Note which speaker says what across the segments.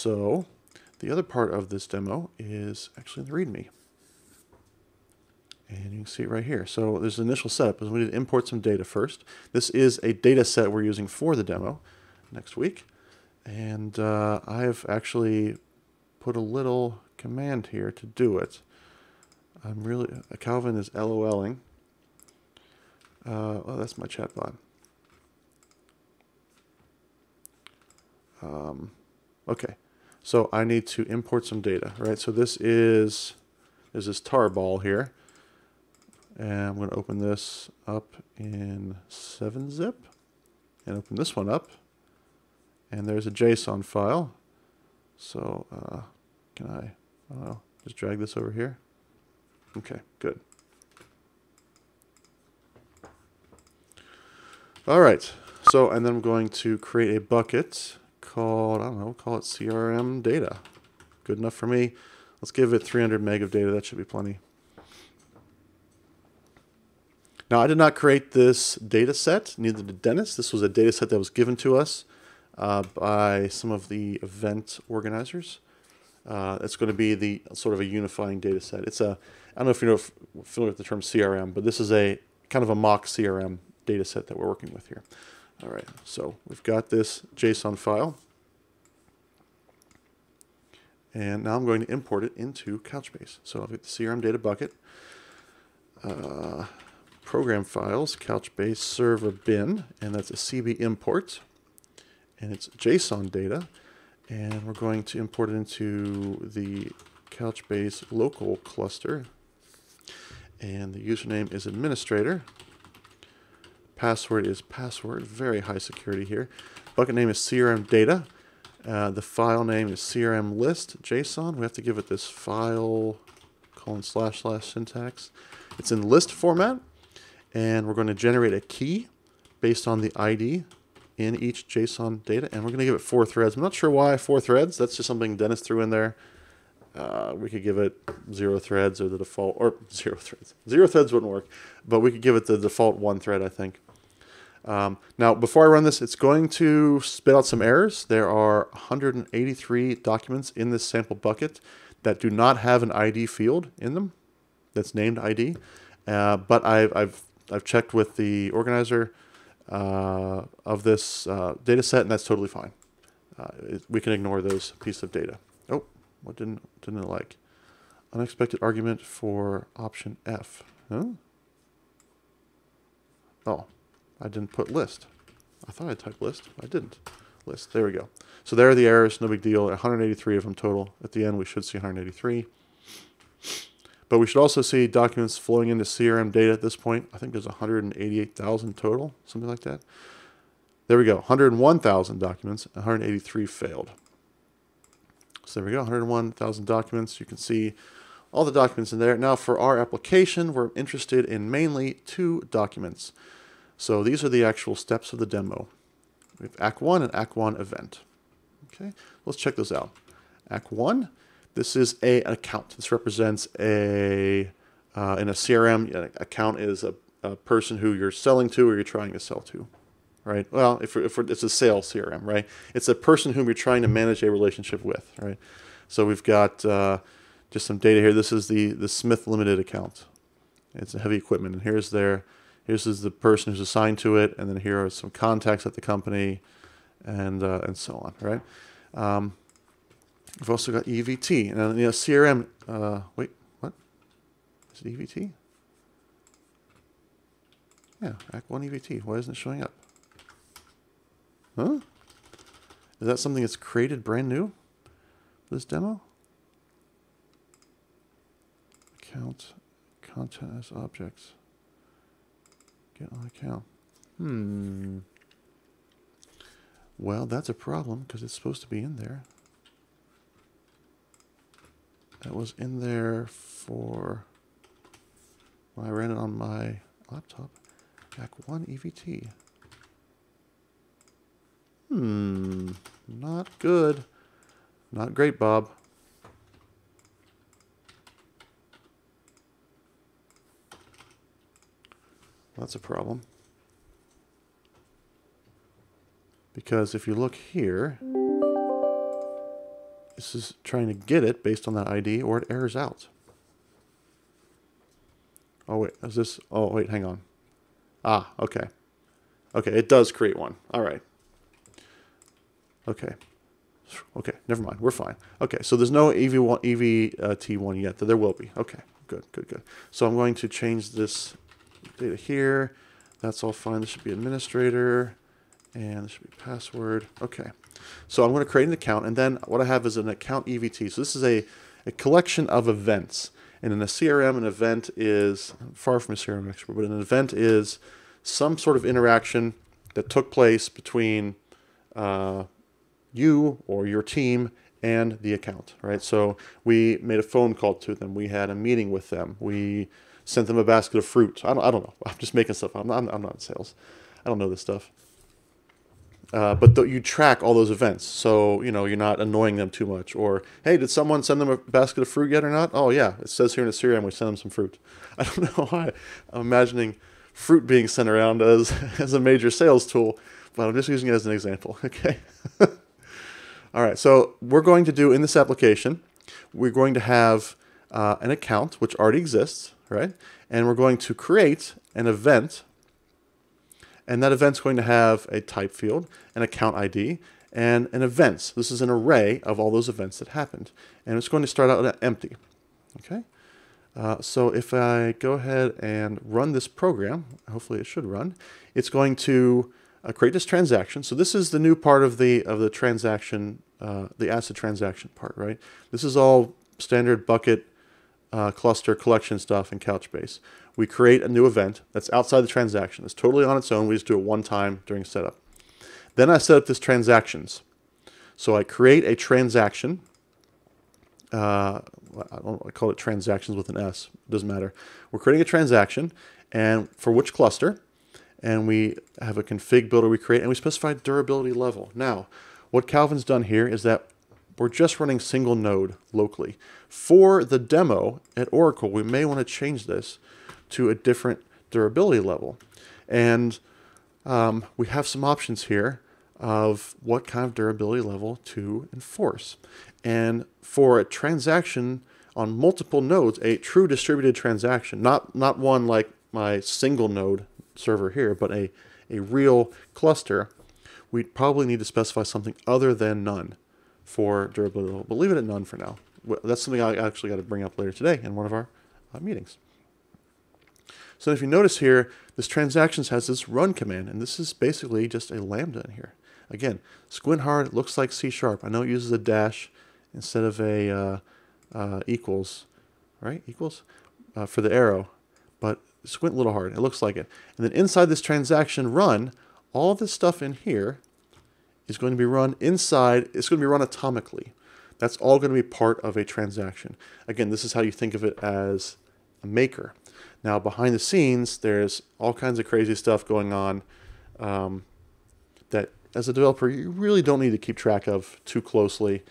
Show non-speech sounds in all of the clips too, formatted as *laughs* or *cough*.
Speaker 1: So the other part of this demo is actually the README. And you can see it right here. So there's an initial setup. We need to import some data first. This is a data set we're using for the demo next week. And uh, I've actually put a little command here to do it. I'm really, uh, Calvin is LOLing. Uh, oh, that's my chatbot. Um, okay, so I need to import some data, right? So this is, is this tarball here. And I'm going to open this up in 7-zip and open this one up. And there's a JSON file. So uh, can I, I don't know, just drag this over here? Okay, good. All right, so and then I'm going to create a bucket called, I don't know, call it CRM data. Good enough for me. Let's give it 300 meg of data. That should be plenty. Now, I did not create this data set, neither did Denis. This was a data set that was given to us uh, by some of the event organizers. Uh, it's going to be the sort of a unifying data set. It's a, I don't know if you're familiar with the term CRM, but this is a kind of a mock CRM data set that we're working with here. All right, so we've got this JSON file. And now I'm going to import it into Couchbase. So I've got the CRM data bucket. Uh, program files, Couchbase server bin, and that's a cbimport. And it's JSON data. And we're going to import it into the Couchbase local cluster. And the username is administrator. Password is password, very high security here. Bucket name is CRM data. Uh, the file name is CRM list JSON. We have to give it this file colon slash slash syntax. It's in list format and we're going to generate a key based on the ID in each JSON data, and we're going to give it four threads. I'm not sure why four threads. That's just something Denis threw in there. Uh, we could give it zero threads or the default, or *laughs* zero threads. Zero threads wouldn't work, but we could give it the default one thread, I think. Um, now, before I run this, it's going to spit out some errors. There are 183 documents in this sample bucket that do not have an ID field in them that's named ID. Uh, but I've, I've I've checked with the organizer uh, of this uh, data set, and that's totally fine. Uh, it, we can ignore those pieces of data. Oh, what didn't didn't it like? Unexpected argument for option F. Huh? Oh, I didn't put list. I thought I typed list. I didn't. List. There we go. So there are the errors. No big deal. 183 of them total. At the end, we should see 183. But we should also see documents flowing into CRM data at this point. I think there's 188,000 total, something like that. There we go, 101,000 documents, 183 failed. So there we go, 101,000 documents. You can see all the documents in there. Now for our application, we're interested in mainly two documents. So these are the actual steps of the demo. We have Act 1 and Act 1 event. Okay, let's check those out. Act 1 this is a, account. This represents a, uh, in a CRM, an account is a, a person who you're selling to or you're trying to sell to, right? Well, if, if it's a sales CRM, right? It's a person whom you're trying to manage a relationship with, right? So we've got uh, just some data here. This is the, the Smith Limited account. It's a heavy equipment, and here's their, here's is the person who's assigned to it, and then here are some contacts at the company, and uh, and so on, right? Um, We've also got EVT. And you know, CRM, uh, wait, what? Is it EVT? Yeah, Act 1 EVT. Why isn't it showing up? Huh? Is that something that's created brand new? This demo? Account, content as objects. Get on account. Hmm. Well, that's a problem because it's supposed to be in there that was in there for when I ran it on my laptop. Jack 1 EVT. Hmm, not good. Not great, Bob. That's a problem. Because if you look here, this is trying to get it based on that ID or it errors out. Oh, wait, is this? Oh, wait, hang on. Ah, okay. Okay, it does create one. All right. Okay. Okay, never mind. We're fine. Okay, so there's no EV1, EVT1 uh, yet. There will be. Okay, good, good, good. So I'm going to change this data here. That's all fine. This should be administrator, and this should be password. Okay. So I'm going to create an account, and then what I have is an account EVT. So this is a, a collection of events. And in a CRM, an event is far from a CRM expert, but an event is some sort of interaction that took place between uh, you or your team and the account, right? So we made a phone call to them. We had a meeting with them. We sent them a basket of fruit. I don't, I don't know. *laughs* I'm just making stuff. I'm not, I'm not in sales. I don't know this stuff. Uh, but th- you track all those events, so you know you're not annoying them too much. Or hey, did someone send them a basket of fruit yet or not? Oh yeah, it says here in the CRM we sent them some fruit. *laughs* I don't know why. I'm imagining fruit being sent around as *laughs* as a major sales tool, but I'm just using it as an example. Okay. all right. So we're going to do in this application, we're going to have uh, an account which already exists, right? And we're going to create an event and that event's going to have a type field, an account ID, and an events. This is an array of all those events that happened. And it's going to start out empty. Okay. Uh, so if I go ahead and run this program, hopefully it should run, it's going to uh, create this transaction. So this is the new part of the of the transaction, uh, the ACID transaction part, right? This is all standard bucket uh, cluster collection stuff in Couchbase we create a new event that's outside the transaction. It's totally on its own. We just do it one time during setup. Then I set up this transactions. So I create a transaction. Uh, I don't I call it transactions with an S. It doesn't matter. We're creating a transaction, and for which cluster, and we have a config builder we create, and we specify durability level. Now, what Calvin's done here is that we're just running single node locally. For the demo at Oracle, we may want to change this to a different durability level. And um, we have some options here of what kind of durability level to enforce. And for a transaction on multiple nodes, a true distributed transaction, not, not one like my single node server here, but a, a real cluster, we'd probably need to specify something other than none for durability. But leave it at none for now. That's something I actually got to bring up later today in one of our uh, meetings. So if you notice here, this transactions has this run command, and this is basically just a lambda in here. Again, squint hard it looks like C sharp. I know it uses a dash instead of a uh, uh, equals, right? Equals uh, for the arrow, but squint a little hard. It looks like it. And then inside this transaction run, all this stuff in here is going to be run inside. It's going to be run atomically. That's all going to be part of a transaction. Again, this is how you think of it as a maker. Now, behind the scenes, there's all kinds of crazy stuff going on um, that, as a developer, you really don't need to keep track of too closely.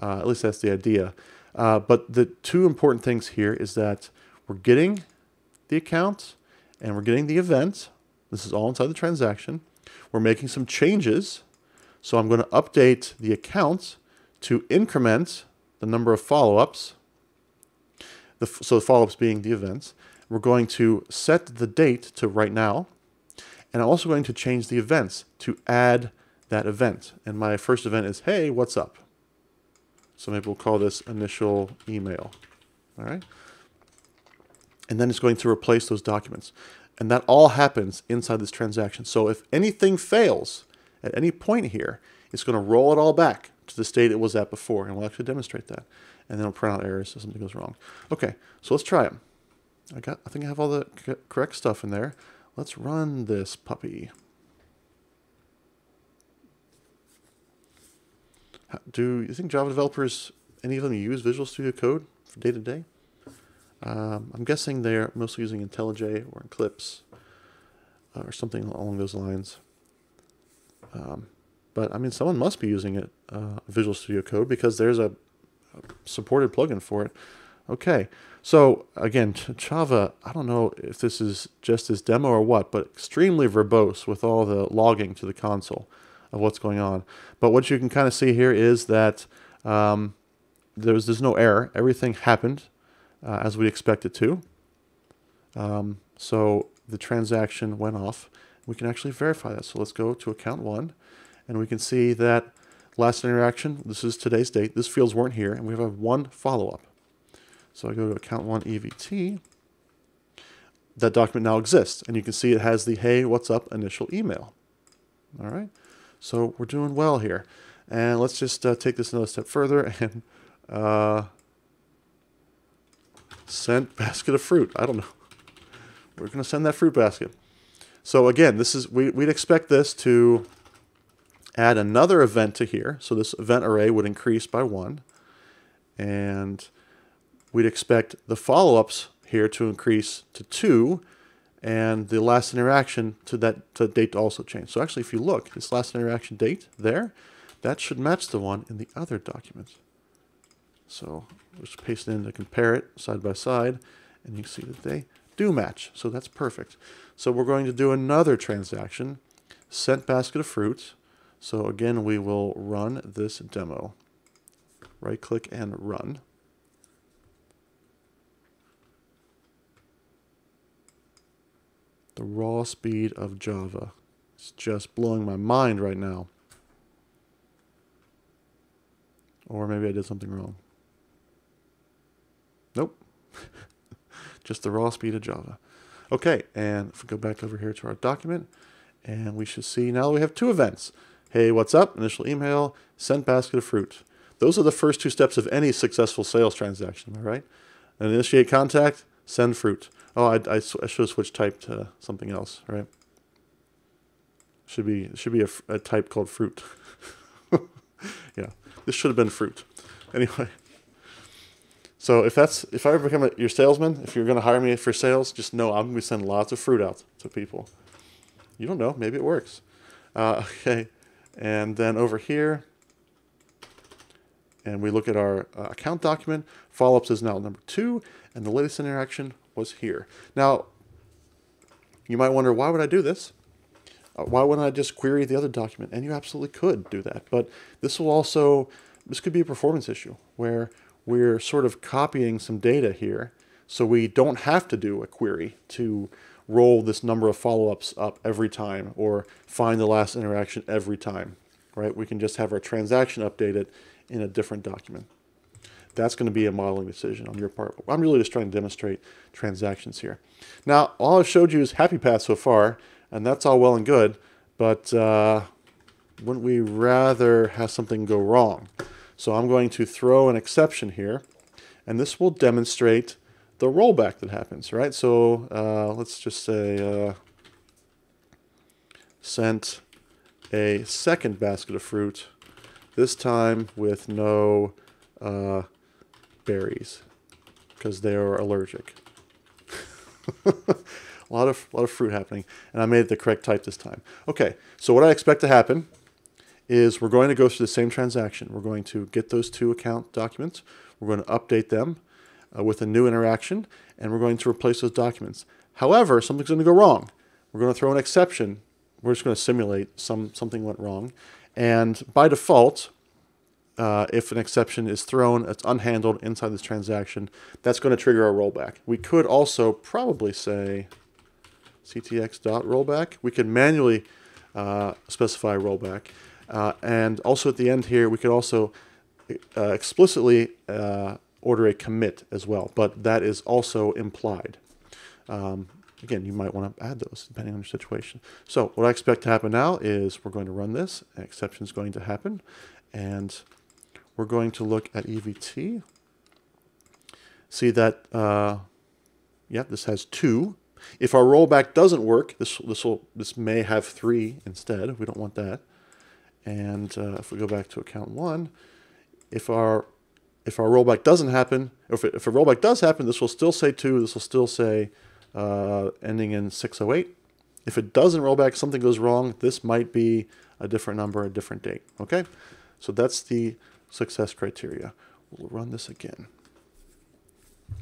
Speaker 1: Uh, at least that's the idea. Uh, but the two important things here is that we're getting the account and we're getting the event. This is all inside the transaction. We're making some changes. So I'm going to update the account to increment the number of follow-ups. The, so the follow-ups being the events. We're going to set the date to right now. And I'm also going to change the events to add that event. And my first event is, hey, what's up? So maybe we'll call this initial email. All right. And then it's going to replace those documents. And that all happens inside this transaction. So if anything fails at any point here, it's going to roll it all back to the state it was at before. And we'll actually demonstrate that. And then it'll print out errors if something goes wrong. Okay, so let's try it. I got, I think I have all the correct stuff in there. Let's run this puppy. Do you think Java developers, any of them use Visual Studio Code for day to day? Um, I'm guessing they're mostly using IntelliJ or Eclipse uh, or something along those lines. Um, but I mean, someone must be using it, uh, Visual Studio Code, because there's a, a supported plugin for it. Okay, so again, Java, I don't know if this is just this demo or what, but extremely verbose with all the logging to the console of what's going on. But what you can kind of see here is that um, there's there's no error. Everything happened uh, as we expected to. Um, so the transaction went off. We can actually verify that. So let's go to account one, and we can see that last interaction. This is today's date. This fields weren't here, and we have one follow up. So I go to account one EVT. That document now exists, and you can see it has the hey, what's up initial email. All right, so we're doing well here. And let's just uh, take this another step further *laughs* and uh, send basket of fruit. I don't know. We're going to send that fruit basket. So again, this is we, we'd expect this to add another event to here. So this event array would increase by one. And we'd expect the follow-ups here to increase to two and the last interaction to that to date to also change. So actually, if you look, this last interaction date there, that should match the one in the other document. So let's paste it in to compare it side by side, and you can see that they do match. So that's perfect. So we're going to do another transaction, sent basket of fruit. So again, we will run this demo. Right click and run. The raw speed of Java. It's just blowing my mind right now. Or maybe I did something wrong. Nope. *laughs* just the raw speed of Java. Okay, and if we go back over here to our document, and we should see now we have two events. Hey, what's up? Initial email, sent basket of fruit. Those are the first two steps of any successful sales transaction, am I right? And initiate contact, send fruit. Oh, I, I, I should have switched type to something else, right? Should be should be a, a type called fruit. *laughs* yeah, this should have been fruit. Anyway, so if that's if I ever become a, your salesman, if you're going to hire me for sales, just know I'm going to sending lots of fruit out to people. You don't know, maybe it works. Uh, *laughs* okay, and then over here, and we look at our uh, account document. Follow-ups is now number two, and the latest interaction was here. Now, you might wonder, why would I do this? Uh, why wouldn't I just query the other document? And you absolutely could do that. But this will also, this could be a performance issue where we're sort of copying some data here. So we don't have to do a query to roll this number of follow-ups up every time or find the last interaction every time, right? We can just have our transaction updated in a different document that's going to be a modeling decision on your part. I'm really just trying to demonstrate transactions here. Now, all I've showed you is happy path so far, and that's all well and good, but uh, wouldn't we rather have something go wrong? So I'm going to throw an exception here, and this will demonstrate the rollback that happens, right? So uh, let's just say uh, sent a second basket of fruit, this time with no uh, berries because they are allergic. *laughs* a lot of a lot of fruit happening, and I made the correct type this time. Okay, so what I expect to happen is we're going to go through the same transaction. We're going to get those two account documents. We're going to update them uh, with a new interaction, and we're going to replace those documents. However, something's going to go wrong. We're going to throw an exception. We're just going to simulate some something went wrong, and by default, uh, if an exception is thrown, it's unhandled inside this transaction, that's going to trigger a rollback. We could also probably say ctx.rollback. We could manually uh, specify rollback. Uh, and also at the end here, we could also uh, explicitly uh, order a commit as well, but that is also implied. Um, again, you might want to add those depending on your situation. So what I expect to happen now is we're going to run this, an exception is going to happen, and we're going to look at EVT. See that, uh, yeah, this has two. If our rollback doesn't work, this this will this may have three instead. We don't want that. And uh, if we go back to account one, if our if our rollback doesn't happen, if, if a rollback does happen, this will still say two. This will still say uh, ending in 608. If it doesn't roll back, something goes wrong. This might be a different number, a different date. Okay, so that's the success criteria. We'll run this again.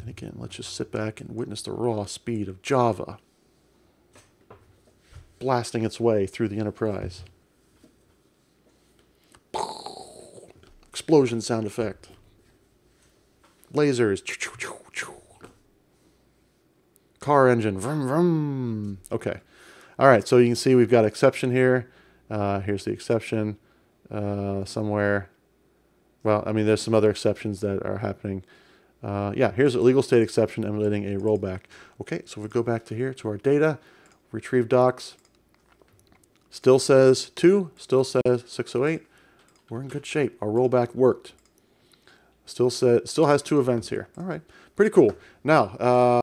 Speaker 1: And again, let's just sit back and witness the raw speed of Java blasting its way through the enterprise. Explosion sound effect. lasers, car engine, vroom, vroom. Okay. All right, so you can see we've got exception here. Uh, here's the exception uh, somewhere. Well, I mean, there's some other exceptions that are happening. Uh, yeah, here's IllegalStateException emulating a rollback. Okay, so if we go back to here to our data, retrieve docs, still says 2, still says 608. We're in good shape. Our rollback worked. Still said, still has two events here. All right, pretty cool. Now, uh,